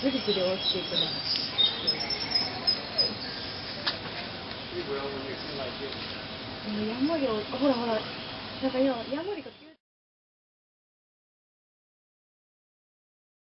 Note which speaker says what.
Speaker 1: ぐりぐり落い。ヤモリを、ほらほら、なんか今、ヤモリが